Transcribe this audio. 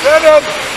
Send